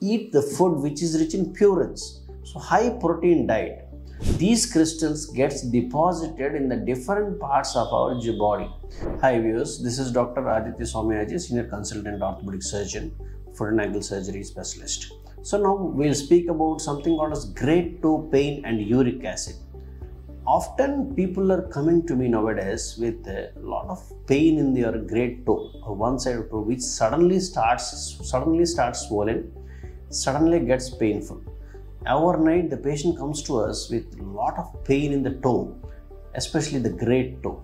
eat the food which is rich in purines. So high protein diet. These crystals gets deposited in the different parts of our body. Hi viewers, this is Dr. Aditya Somayaji, Senior Consultant Orthopedic Surgeon, foot and ankle surgery specialist. So now we'll speak about something called as great toe pain and uric acid. Often people are coming to me nowadays with a lot of pain in their great toe or one side of toe which suddenly starts suddenly starts swollen, suddenly gets painful. Overnight the patient comes to us with a lot of pain in the toe, especially the great toe.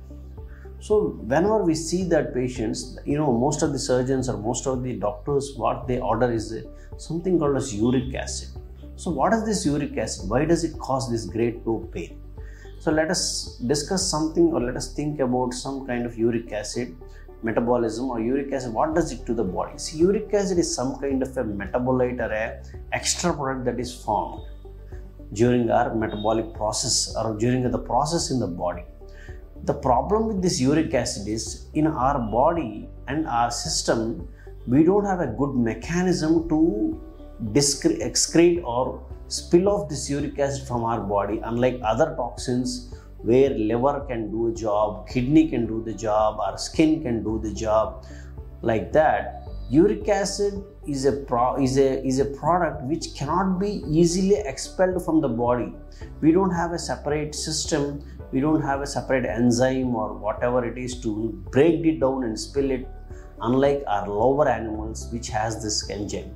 So whenever we see that patients, you know, most of the surgeons or most of the doctors, what they order is something called as uric acid. So what is this uric acid? Why does it cause this great toe pain? So let us discuss something or let us think about some kind of uric acid metabolism or uric acid. What does it to the body? See, uric acid is some kind of a metabolite or a extra product that is formed during our metabolic process or during the process in the body. The problem with this uric acid is in our body and our system, we don't have a good mechanism to excrete or spill off this uric acid from our body unlike other toxins where liver can do a job kidney can do the job our skin can do the job like that uric acid is a pro- is a is a product which cannot be easily expelled from the body we don't have a separate system we don't have a separate enzyme or whatever it is to break it down and spill it unlike our lower animals which has this enzyme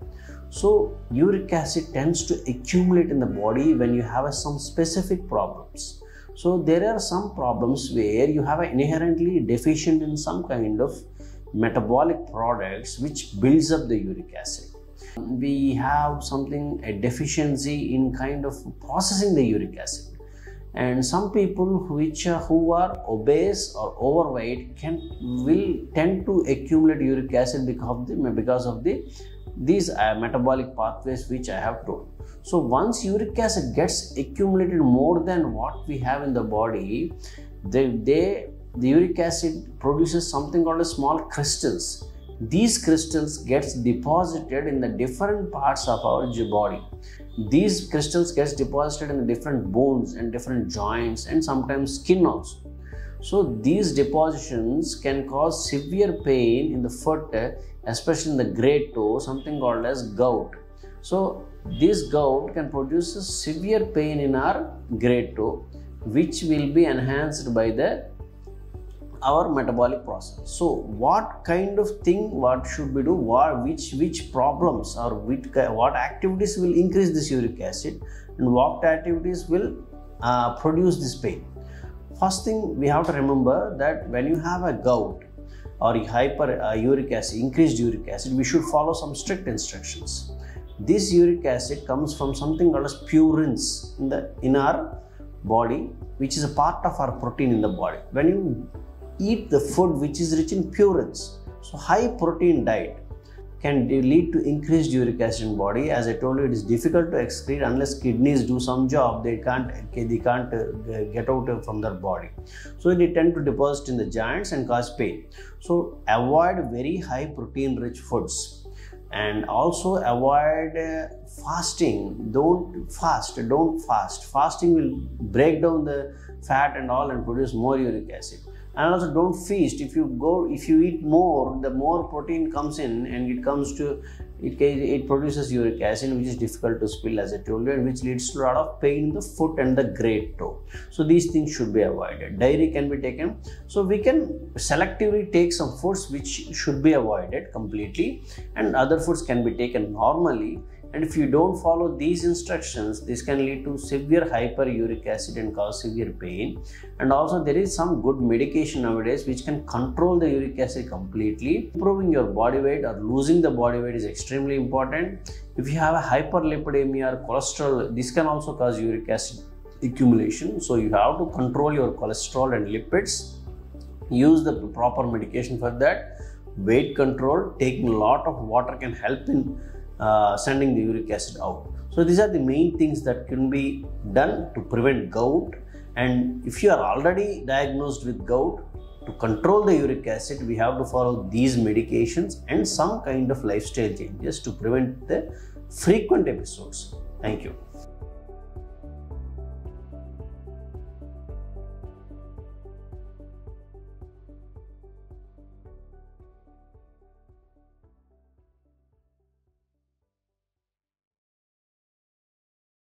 so uric acid tends to accumulate in the body when you have some specific problems. So there are some problems where you have inherently deficient in some kind of metabolic products which builds up the uric acid. We have something a deficiency in kind of processing the uric acid and some people which who are obese or overweight can will tend to accumulate uric acid because of the because of the these uh, metabolic pathways which I have told. So once uric acid gets accumulated more than what we have in the body, they, they the uric acid produces something called a small crystals. These crystals gets deposited in the different parts of our body. These crystals gets deposited in the different bones and different joints and sometimes skin also. So these depositions can cause severe pain in the foot especially in the great toe, something called as gout. So, this gout can produce severe pain in our great toe, which will be enhanced by the our metabolic process. So, what kind of thing, what should we do? What, which which problems or which, what activities will increase this uric acid, and what activities will uh, produce this pain? First thing we have to remember that when you have a gout, or hyper uh, uric acid, increased uric acid, we should follow some strict instructions. This uric acid comes from something called as purines in the in our body, which is a part of our protein in the body. When you eat the food which is rich in purines, so high protein diet, can lead to increased uric acid in body. As I told you, it is difficult to excrete unless kidneys do some job. They can't they can't uh, get out from their body. So they tend to deposit in the joints and cause pain. So avoid very high protein rich foods and also avoid uh, fasting don't fast don't fast fasting will break down the fat and all and produce more uric acid and also don't feast. If you go if you eat more the more protein comes in and it comes to it, it produces uric acid which is difficult to spill as i told you and which leads to a lot of pain in the foot and the great toe. So these things should be avoided. Dairy can be taken. So we can selectively take some foods which should be avoided completely and other foods can be taken normally and if you don't follow these instructions this can lead to severe hyperuric acid and cause severe pain. And also there is some good medication nowadays which can control the uric acid completely. Improving your body weight or losing the body weight is extremely important. If you have a hyperlipidemia or cholesterol this can also cause uric acid accumulation. So you have to control your cholesterol and lipids. Use the proper medication for that. Weight control taking a lot of water can help in uh, sending the uric acid out. So these are the main things that can be done to prevent gout. And if you are already diagnosed with gout, to control the uric acid, we have to follow these medications and some kind of lifestyle changes to prevent the frequent episodes. Thank you.